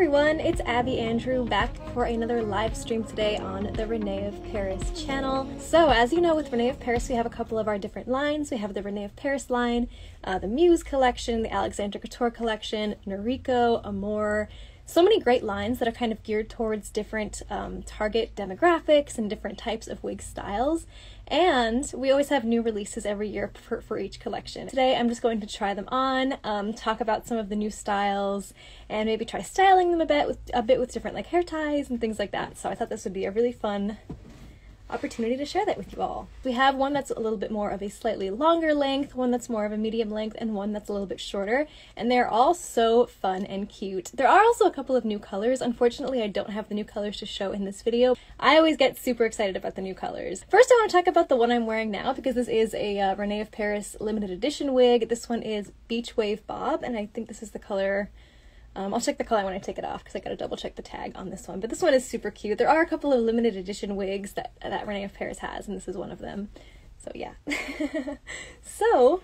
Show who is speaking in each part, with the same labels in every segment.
Speaker 1: everyone, it's Abby Andrew back for another live stream today on the René of Paris channel. So, as you know, with René of Paris, we have a couple of our different lines. We have the René of Paris line, uh, the Muse collection, the Alexander Couture collection, Noriko, Amore, so many great lines that are kind of geared towards different um, target demographics and different types of wig styles. And we always have new releases every year for, for each collection. Today I'm just going to try them on, um, talk about some of the new styles, and maybe try styling them a bit with a bit with different like hair ties and things like that. So I thought this would be a really fun opportunity to share that with you all. We have one that's a little bit more of a slightly longer length, one that's more of a medium length, and one that's a little bit shorter, and they're all so fun and cute. There are also a couple of new colors. Unfortunately, I don't have the new colors to show in this video. I always get super excited about the new colors. First, I want to talk about the one I'm wearing now because this is a uh, René of Paris limited edition wig. This one is Beach Wave Bob, and I think this is the color um, I'll check the color when I take it off because I gotta double check the tag on this one. But this one is super cute. There are a couple of limited edition wigs that, that René of Paris has, and this is one of them. So yeah. so,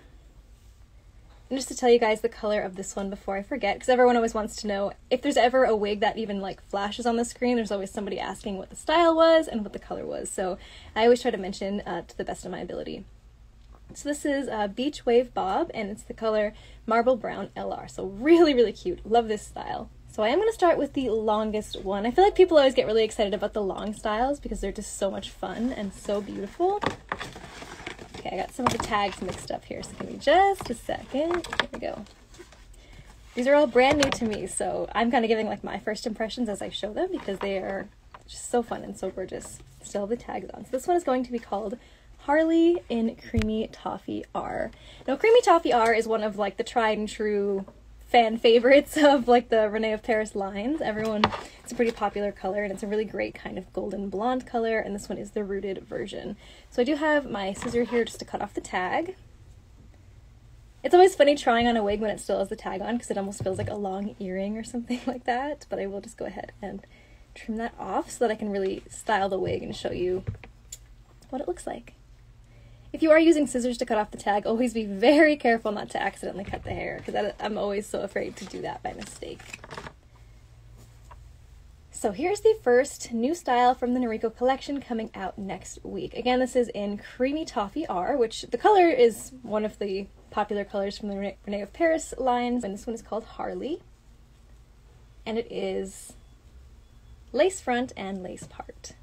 Speaker 1: just to tell you guys the color of this one before I forget, because everyone always wants to know if there's ever a wig that even like flashes on the screen. There's always somebody asking what the style was and what the color was. So I always try to mention uh, to the best of my ability. So this is uh, Beach Wave Bob, and it's the color Marble Brown LR. So really, really cute. Love this style. So I am going to start with the longest one. I feel like people always get really excited about the long styles because they're just so much fun and so beautiful. Okay, I got some of the tags mixed up here, so give me just a second. Here we go. These are all brand new to me, so I'm kind of giving like my first impressions as I show them because they are just so fun and so gorgeous. Still have the tags on. So this one is going to be called Harlee in Creamy Toffee R. Now, Creamy Toffee R is one of like the tried and true fan favorites of like the René of Paris lines. Everyone, it's a pretty popular color and it's a really great kind of golden blonde color. And this one is the rooted version. So I do have my scissor here just to cut off the tag. It's always funny trying on a wig when it still has the tag on because it almost feels like a long earring or something like that. But I will just go ahead and trim that off so that I can really style the wig and show you what it looks like. If you are using scissors to cut off the tag, always be very careful not to accidentally cut the hair, because I'm always so afraid to do that by mistake. So here's the first new style from the Noriko collection coming out next week. Again, this is in Creamy Toffee R, which the color is one of the popular colors from the René of Paris lines, and this one is called Harlee. And it is lace front and lace part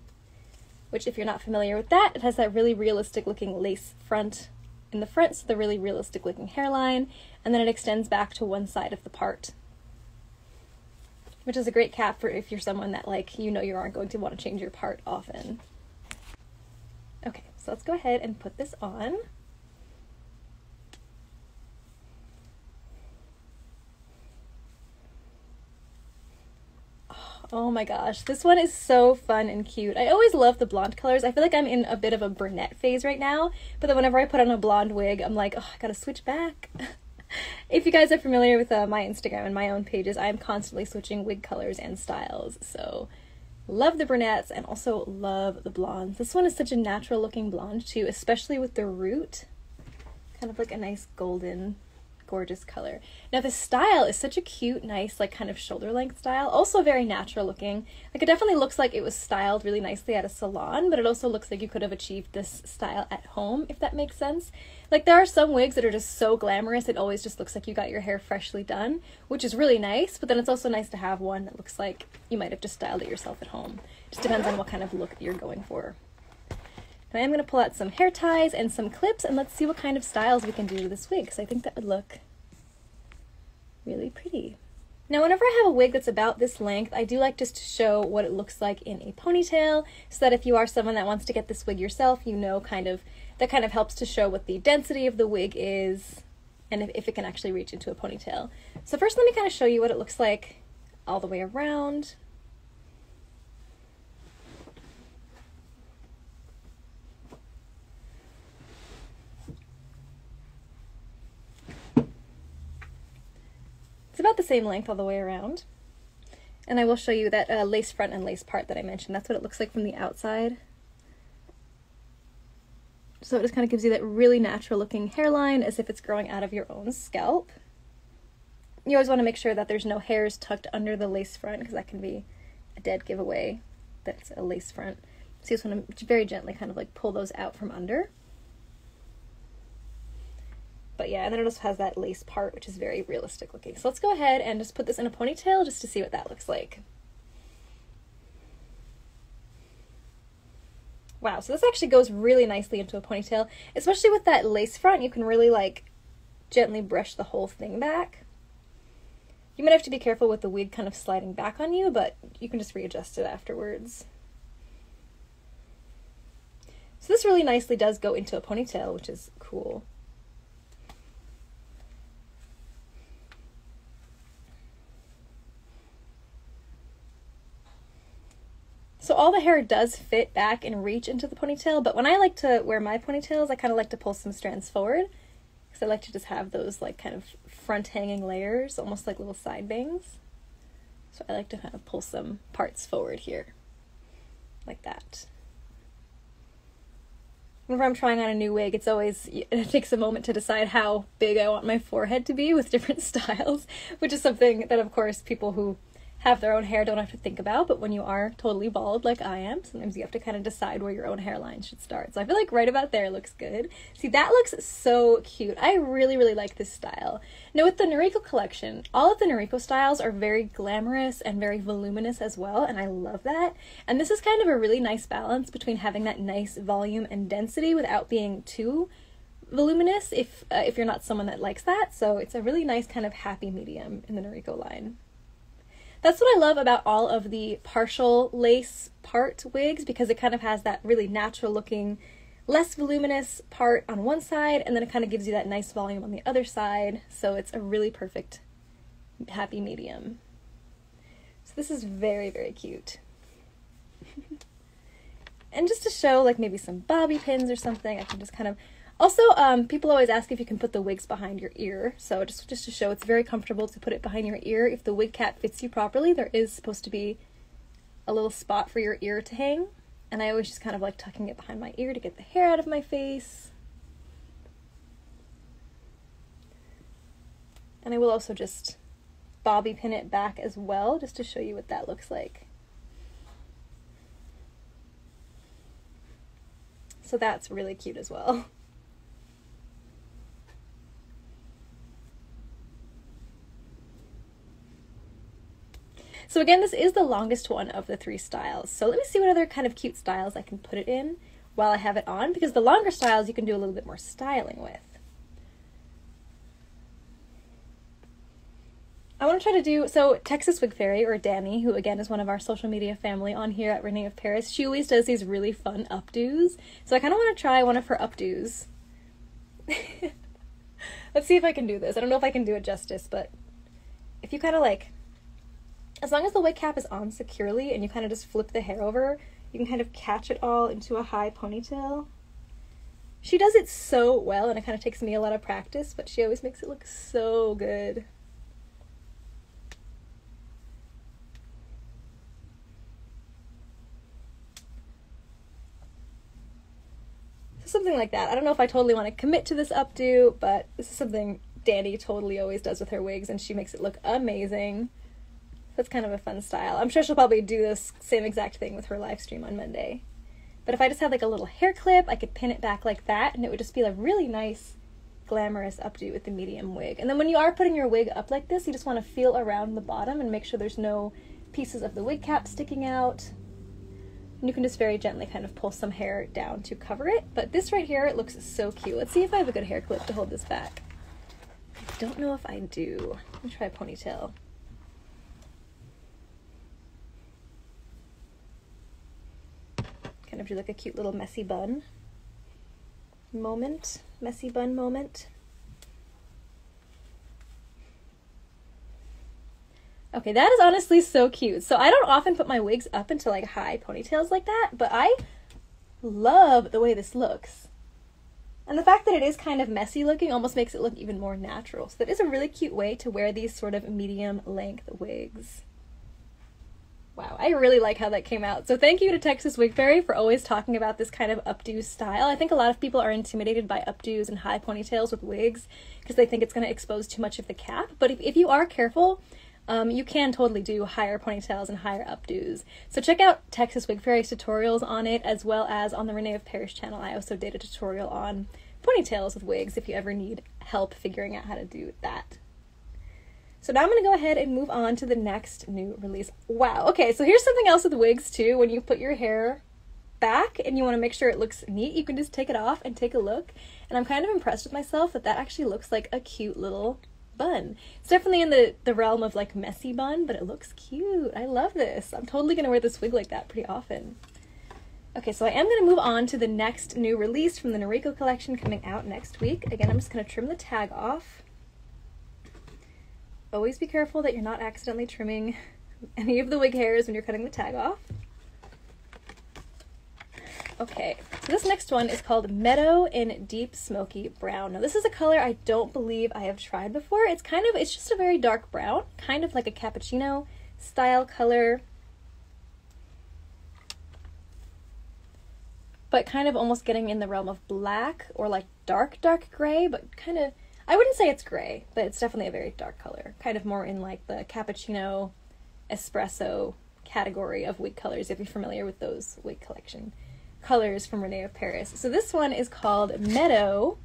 Speaker 1: which if you're not familiar with that, it has that really realistic looking lace front in the front, so the really realistic looking hairline, and then it extends back to one side of the part. Which is a great cap for if you're someone that like you know you aren't going to want to change your part often. Okay, so let's go ahead and put this on. Oh my gosh, this one is so fun and cute. I always love the blonde colors. I feel like I'm in a bit of a brunette phase right now, but then whenever I put on a blonde wig, I'm like, oh, I gotta switch back. if you guys are familiar with uh, my Instagram and my own pages, I'm constantly switching wig colors and styles. So, love the brunettes and also love the blondes. This one is such a natural looking blonde too, especially with the root. Kind of like a nice golden gorgeous color. Now the style is such a cute, nice, like kind of shoulder length style. Also very natural looking. Like it definitely looks like it was styled really nicely at a salon, but it also looks like you could have achieved this style at home, if that makes sense. Like there are some wigs that are just so glamorous, it always just looks like you got your hair freshly done, which is really nice, but then it's also nice to have one that looks like you might have just styled it yourself at home. Just depends on what kind of look you're going for. I am going to pull out some hair ties and some clips and let's see what kind of styles we can do with this wig because I think that would look really pretty. Now, whenever I have a wig that's about this length, I do like just to show what it looks like in a ponytail so that if you are someone that wants to get this wig yourself, you know kind of, that kind of helps to show what the density of the wig is and if, if it can actually reach into a ponytail. So first let me kind of show you what it looks like all the way around. About the same length all the way around. And I will show you that uh, lace front and lace part that I mentioned. That's what it looks like from the outside. So it just kind of gives you that really natural looking hairline as if it's growing out of your own scalp. you always want to make sure that there's no hairs tucked under the lace front because that can be a dead giveaway that's a lace front. So you just want to very gently kind of like pull those out from under. But yeah, and then it also has that lace part, which is very realistic looking. So let's go ahead and just put this in a ponytail just to see what that looks like. Wow, so this actually goes really nicely into a ponytail, especially with that lace front. You can really like gently brush the whole thing back. You might have to be careful with the wig kind of sliding back on you, but you can just readjust it afterwards. So this really nicely does go into a ponytail, which is cool. So all the hair does fit back and reach into the ponytail, but when I like to wear my ponytails, I kind of like to pull some strands forward because I like to just have those like kind of front hanging layers, almost like little side bangs. So I like to kind of pull some parts forward here, like that. Whenever I'm trying on a new wig, it's always, it takes a moment to decide how big I want my forehead to be with different styles, which is something that, of course, people who have their own hair don't have to think about, but when you are totally bald like I am, sometimes you have to kind of decide where your own hairline should start. So I feel like right about there looks good. See, that looks so cute. I really, really like this style. Now with the Noriko collection, all of the Noriko styles are very glamorous and very voluminous as well, and I love that. And this is kind of a really nice balance between having that nice volume and density without being too voluminous if uh, if you're not someone that likes that. So it's a really nice kind of happy medium in the Noriko line. That's what I love about all of the partial lace part wigs because it kind of has that really natural looking, less voluminous part on one side and then it kind of gives you that nice volume on the other side. So it's a really perfect happy medium. So this is very, very cute. and just to show like maybe some bobby pins or something, I can just kind of also, um, people always ask if you can put the wigs behind your ear. So just just to show it's very comfortable to put it behind your ear. If the wig cap fits you properly, there is supposed to be a little spot for your ear to hang. And I always just kind of like tucking it behind my ear to get the hair out of my face. And I will also just bobby pin it back as well, just to show you what that looks like. So that's really cute as well. So again, this is the longest one of the three styles. So let me see what other kind of cute styles I can put it in while I have it on, because the longer styles you can do a little bit more styling with. I want to try to do so. Texas Wig Fairy or Danny, who again is one of our social media family on here at René of Paris, she always does these really fun updos. So I kind of want to try one of her updos. Let's see if I can do this. I don't know if I can do it justice, but if you kind of like as long as the wig cap is on securely and you kind of just flip the hair over, you can kind of catch it all into a high ponytail. She does it so well, and it kind of takes me a lot of practice, but she always makes it look so good. something like that. I don't know if I totally want to commit to this updo, but this is something Danny totally always does with her wigs, and she makes it look amazing. That's kind of a fun style. I'm sure she'll probably do this same exact thing with her live stream on Monday. But if I just had like a little hair clip, I could pin it back like that, and it would just be a really nice, glamorous updo with the medium wig. And then when you are putting your wig up like this, you just want to feel around the bottom and make sure there's no pieces of the wig cap sticking out. And you can just very gently kind of pull some hair down to cover it. But this right here, it looks so cute. Let's see if I have a good hair clip to hold this back. I don't know if I do. Let me try a ponytail. Kind of do like a cute little messy bun moment, messy bun moment. Okay, that is honestly so cute. So I don't often put my wigs up into like high ponytails like that, but I love the way this looks. And the fact that it is kind of messy looking almost makes it look even more natural. So that is a really cute way to wear these sort of medium length wigs. Wow, I really like how that came out. So thank you to Texas Wig Fairy for always talking about this kind of updo style. I think a lot of people are intimidated by updos and high ponytails with wigs because they think it's going to expose too much of the cap. But if, if you are careful, um, you can totally do higher ponytails and higher updos. So check out Texas Wig Fairy's tutorials on it as well as on the René of Paris channel. I also did a tutorial on ponytails with wigs if you ever need help figuring out how to do that. So now I'm to go ahead and move on to the next new release. Wow. Okay, so here's something else with wigs too. When you put your hair back and you want to make sure it looks neat, you can just take it off and take a look. And I'm kind of impressed with myself that that actually looks like a cute little bun. It's definitely in the, the realm of like messy bun, but it looks cute. I love this. I'm totally to wear this wig like that pretty often. Okay, so I am to move on to the next new release from the Noriko collection coming out next week. Again, I'm just to trim the tag off always be careful that you're not accidentally trimming any of the wig hairs when you're cutting the tag off. Okay, so this next one is called Meadow in Deep Smoky Brown. Now this is a color I don't believe I have tried before. It's kind of, it's just a very dark brown, kind of like a cappuccino style color. But kind of almost getting in the realm of black or like dark, dark gray, but kind of I wouldn't say it's gray, but it's definitely a very dark color. Kind of more in like the cappuccino, espresso category of wig colors, if you're familiar with those wig collection colors from René of Paris. So this one is called Meadow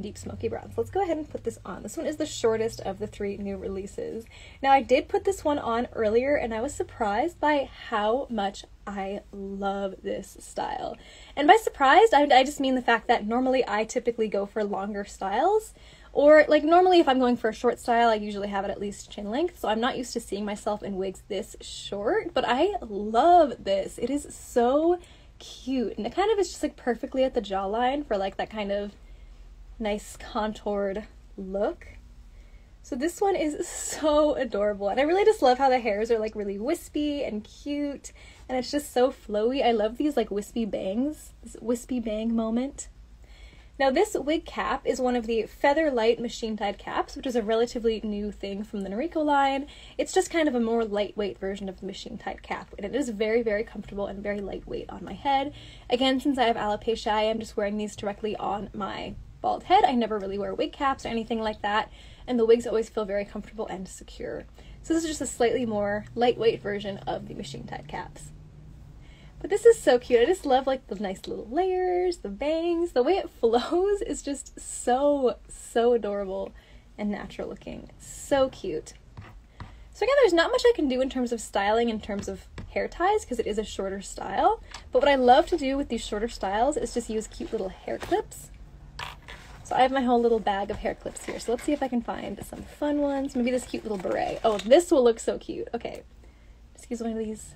Speaker 1: Deep Smoky Brown. So let's go ahead and put this on. This one is the shortest of the three new releases. Now I did put this one on earlier and I was surprised by how much I love this style. And by surprised, I, I just mean the fact that normally I typically go for longer styles. Or, like, normally if I'm going for a short style, I usually have it at least chin length. So I'm not used to seeing myself in wigs this short. But I love this. It is so cute. And it kind of is just, like, perfectly at the jawline for, like, that kind of nice contoured look. So this one is so adorable. And I really just love how the hairs are like really wispy and cute. And it's just so flowy. I love these like wispy bangs, this wispy bang moment. Now this wig cap is one of the Feather Light machine tied caps, which is a relatively new thing from the Noriko line. It's just kind of a more lightweight version of the machine tied cap, and it is very, very comfortable and very lightweight on my head. Again, since I have alopecia, I am just wearing these directly on my bald head. I never really wear wig caps or anything like that, and the wigs always feel very comfortable and secure. So this is just a slightly more lightweight version of the machine tied caps. But this is so cute. I just love like the nice little layers, the bangs, the way it flows is just so, so adorable and natural looking. So cute. So again, there's not much I can do in terms of styling in terms of hair ties because it is a shorter style. But what I love to do with these shorter styles is just use cute little hair clips. So I have my whole little bag of hair clips here. So let's see if I can find some fun ones. Maybe this cute little beret. Oh, this will look so cute. Okay. Just use one of these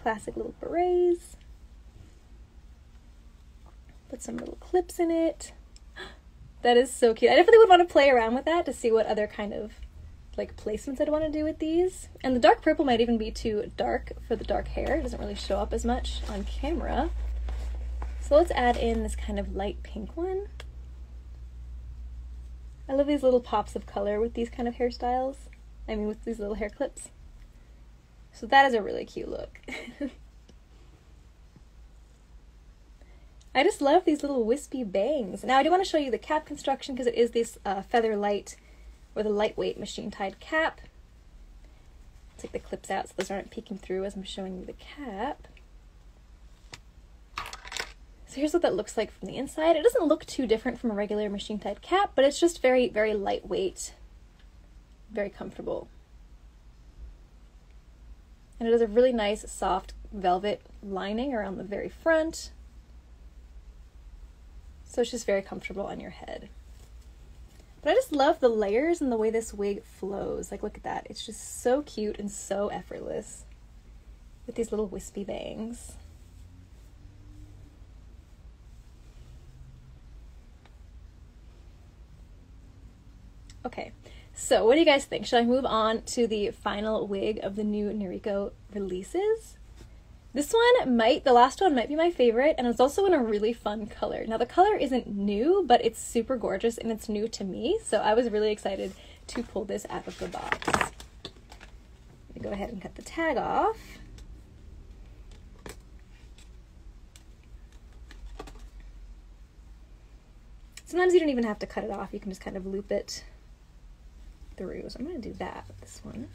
Speaker 1: classic little berets. Put some little clips in it. That is so cute. I definitely would want to play around with that to see what other kind of like placements I'd want to do with these. And the dark purple might even be too dark for the dark hair. It doesn't really show up as much on camera. So let's add in this kind of light pink one. I love these little pops of color with these kind of hairstyles. I mean with these little hair clips. So that is a really cute look. I just love these little wispy bangs. Now I do want to show you the cap construction because it is this uh, feather light or the lightweight machine tied cap. Take the clips out so those aren't peeking through as I'm showing you the cap. So here's what that looks like from the inside. It doesn't look too different from a regular machine tied cap, but it's just very, very lightweight, very comfortable. And it has a really nice soft velvet lining around the very front. So it's just very comfortable on your head. But I just love the layers and the way this wig flows. Like, look at that. It's just so cute and so effortless with these little wispy bangs. Okay, so, what do you guys think? Should I move on to the final wig of the new Noriko releases? This one might, the last one might be my favorite, and it's also in a really fun color. Now, the color isn't new, but it's super gorgeous and it's new to me, so I was really excited to pull this out of the box. go ahead and cut the tag off. Sometimes you don't even have to cut it off, you can just kind of loop it through. So I'm going to do that with this one.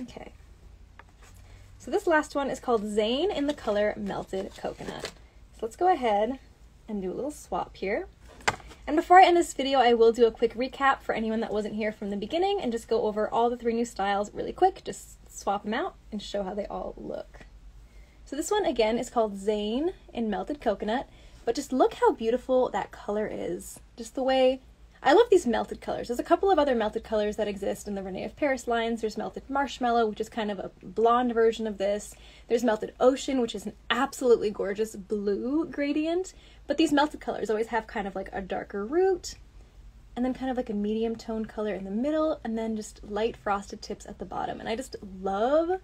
Speaker 1: Okay. So this last one is called Zane in the color Melted Coconut. So let's go ahead and do a little swap here. And before I end this video, I will do a quick recap for anyone that wasn't here from the beginning and just go over all the three new styles really quick, just swap them out and show how they all look. So this one again is called Zane in Melted Coconut, but just look how beautiful that color is. Just the way, I love these melted colors. There's a couple of other melted colors that exist in the René of Paris lines. There's Melted Marshmallow, which is kind of a blonde version of this. There's Melted Ocean, which is an absolutely gorgeous blue gradient. But these melted colors always have kind of like a darker root, and then kind of like a medium tone color in the middle, and then just light frosted tips at the bottom. And I just love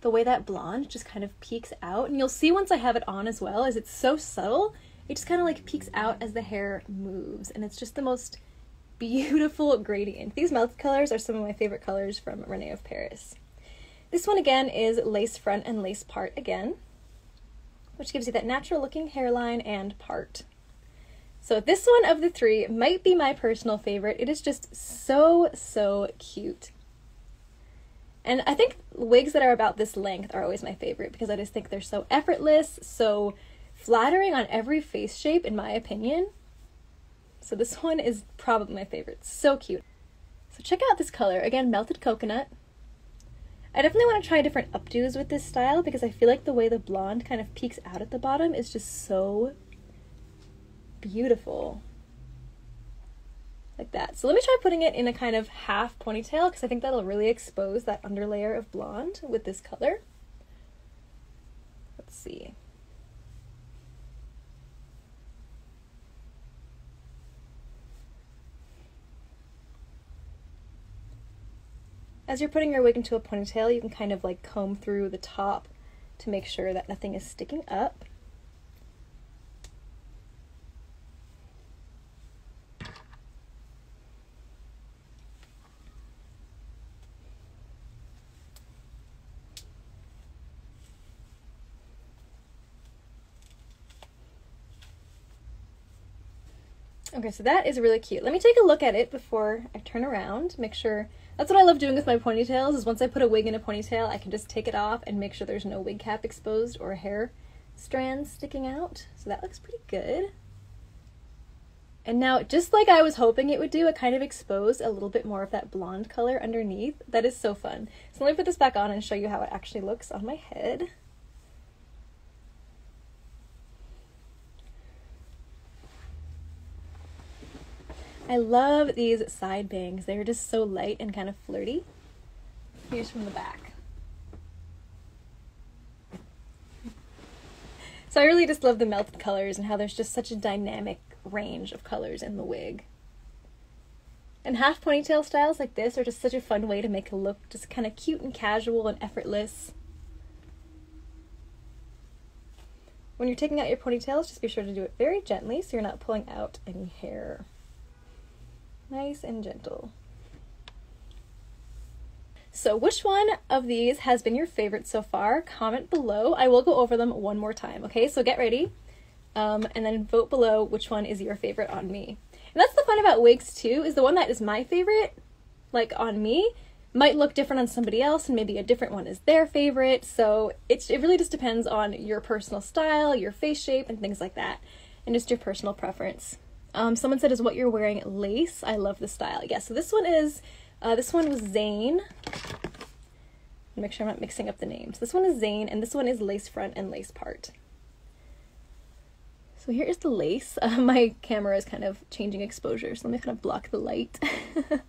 Speaker 1: the way that blonde just kind of peeks out. And you'll see once I have it on as well, as it's so subtle, it just kind of like peeks out as the hair moves. And it's just the most beautiful gradient. These mouth colors are some of my favorite colors from René of Paris. This one again is lace front and lace part again, which gives you that natural looking hairline and part. So this one of the three might be my personal favorite. It is just so, so cute. And I think wigs that are about this length are always my favorite because I just think they're so effortless, so flattering on every face shape, in my opinion. So this one is probably my favorite. So cute. So check out this color. Again, melted coconut. I definitely want to try different updos with this style because I feel like the way the blonde kind of peeks out at the bottom is just so beautiful like that. So let me try putting it in a kind of half ponytail because I think that'll really expose that underlayer of blonde with this color. Let's see. As you're putting your wig into a ponytail, you can kind of like comb through the top to make sure that nothing is sticking up. Okay, so that is really cute. Let me take a look at it before I turn around, make sure. That's what I love doing with my ponytails, is once I put a wig in a ponytail, I can just take it off and make sure there's no wig cap exposed or hair strands sticking out. So that looks pretty good. And now, just like I was hoping it would do, it kind of exposed a little bit more of that blonde color underneath. That is so fun. So let me put this back on and show you how it actually looks on my head. I love these side bangs. They're just so light and kind of flirty. Here's from the back. So I really just love the melted colors and how there's just such a dynamic range of colors in the wig. And half ponytail styles like this are just such a fun way to make a look just kind of cute and casual and effortless. When you're taking out your ponytails, just be sure to do it very gently so you're not pulling out any hair. Nice and gentle. So, which one of these has been your favorite so far? Comment below. I will go over them one more time, okay? So, get ready um, and then vote below which one is your favorite on me. And that's the fun about wigs, too, is the one that is my favorite, like on me, might look different on somebody else, and maybe a different one is their favorite. So, it's, it really just depends on your personal style, your face shape, and things like that, and just your personal preference. Um, someone said, "Is what you're wearing lace?" I love the style. Yeah. So this one is, uh, this one was Zane. Make sure I'm not mixing up the names. This one is Zane, and this one is lace front and lace part. So here is the lace. Uh, my camera is kind of changing exposure, so let me kind of block the light so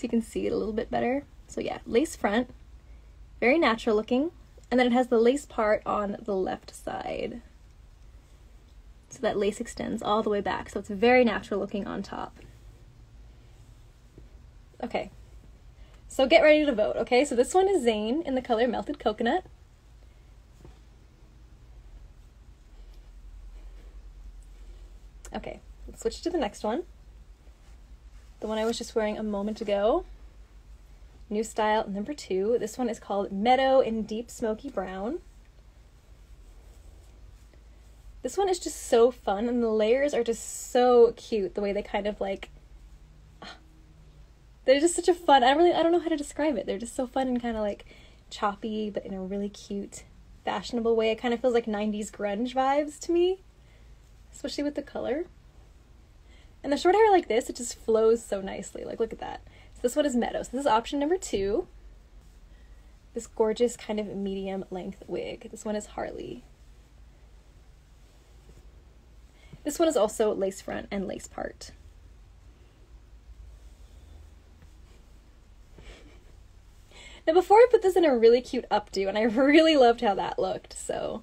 Speaker 1: you can see it a little bit better. So yeah, lace front, very natural looking, and then it has the lace part on the left side. So that lace extends all the way back. So it's very natural looking on top. Okay. So get ready to vote, okay? So this one is Zane in the color Melted Coconut. Okay, let's switch to the next one. The one I was just wearing a moment ago. new style number two. This one is called Meadow in Deep Smoky Brown. This one is just so fun, and the layers are just so cute. The way they kind of like, they're just such a fun. I really, I don't know how to describe it. They're just so fun and kind of like choppy, but in a really cute, fashionable way. It kind of feels like '90s grunge vibes to me, especially with the color. And the short hair like this, it just flows so nicely. Like, look at that. So this one is Meadow. So this is option number two. This gorgeous kind of medium length wig. This one is Harlee. This one is also lace front and lace part. Now before I put this in a really cute updo, and I really loved how that looked, so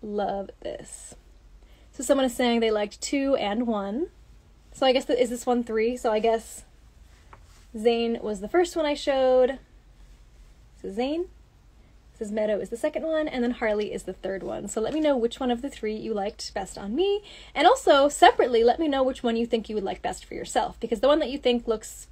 Speaker 1: love this. So someone is saying they liked two and one. So I guess is this one three, so I guess Zane was the first one I showed. So Zane, this is Meadow is the second one, and then Harlee is the third one. So let me know which one of the three you liked best on me. And also, separately, let me know which one you think you would like best for yourself. Because the one that you think looks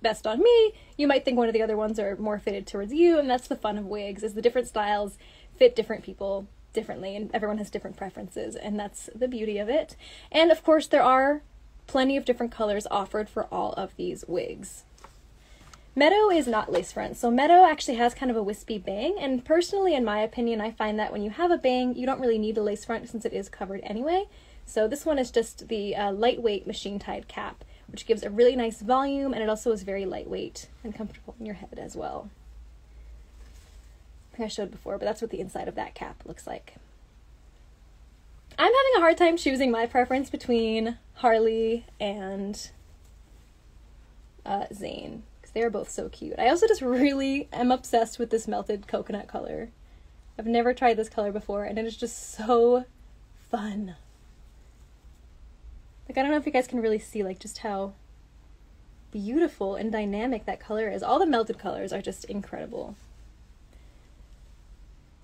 Speaker 1: best on me, you might think one of the other ones are more fitted towards you, and that's the fun of wigs, is the different styles fit different people differently, and everyone has different preferences, and that's the beauty of it. And of course, there are plenty of different colors offered for all of these wigs. Meadow is not lace front. So Meadow actually has kind of a wispy bang. And personally, in my opinion, I find that when you have a bang, you don't really need a lace front since it is covered anyway. So this one is just the uh, lightweight machine tied cap, which gives a really nice volume and it also is very lightweight and comfortable in your head as well. I think I showed before, but that's what the inside of that cap looks like. I'm having a hard time choosing my preference between Harlee and uh, Zane because they are both so cute. I also just really am obsessed with this melted coconut color. I've never tried this color before, and it is just so fun. Like, I don't know if you guys can really see, like, just how beautiful and dynamic that color is. All the melted colors are just incredible.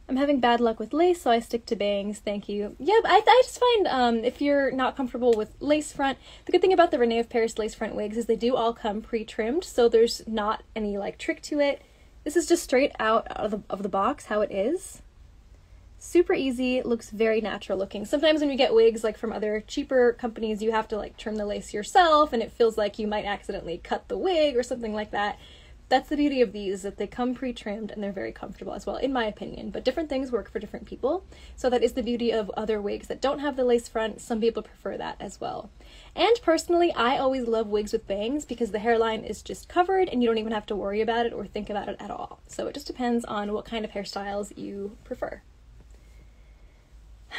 Speaker 1: I'm having bad luck with lace, so I stick to bangs. Thank you. Yeah, I, I just find um, if you're not comfortable with lace front, the good thing about the René of Paris lace front wigs is they do all come pre-trimmed, so there's not any like trick to it. This is just straight out of the, of the box how it is. Super easy, looks very natural looking. Sometimes when you get wigs like from other cheaper companies, you have to like trim the lace yourself and it feels like you might accidentally cut the wig or something like that that's the beauty of these that they come pre-trimmed and they're very comfortable as well in my opinion. But different things work for different people. So that is the beauty of other wigs that don't have the lace front. Some people prefer that as well. And personally i always love wigs with bangs because the hairline is just covered and you don't even have to worry about it or think about it at all. So it just depends on what kind of hairstyles you prefer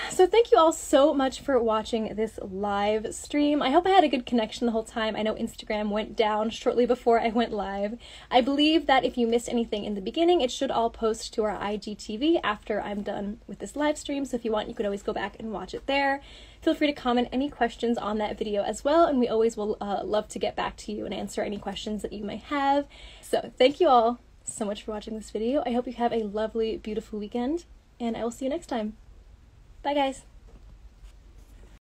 Speaker 1: so thank you all so much for watching this live stream. I hope I had a good connection the whole time. I know Instagram went down shortly before I went live. I believe that if you missed anything in the beginning, it should all post to our IGTV after I'm done with this live stream. So if you want, you could always go back and watch it there. Feel free to comment any questions on that video as well, and we always will uh, love to get back to you and answer any questions that you may have. So thank you all so much for watching this video. I hope you have a lovely, beautiful weekend, and I will see you next time. Bye, guys.